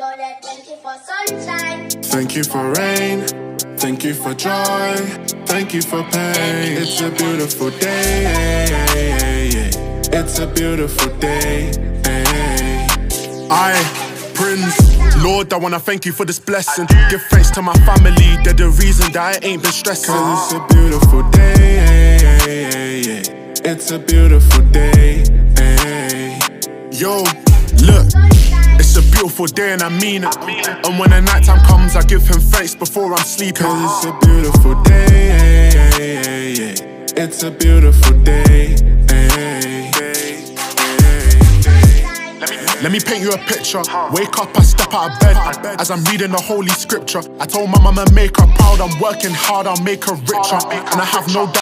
Lord, I thank you for sunshine. Thank you for rain. Thank you for joy. Thank you for pain. It's a beautiful day. It's a beautiful day. I, Prince, Lord, I wanna thank you for this blessing. Give thanks to my family, they're the reason that I ain't been stressing. Cause it's a beautiful day. It's a beautiful day. Yo, look. It's a beautiful day and I mean it. And when the night time comes, I give him thanks before I'm sleeping. Cause it's a beautiful day. It's a beautiful day. Let me paint you a picture. Wake up, I step out of bed as I'm reading the holy scripture. I told my mama make her proud. I'm working hard, I'll make her richer. And I have no doubt.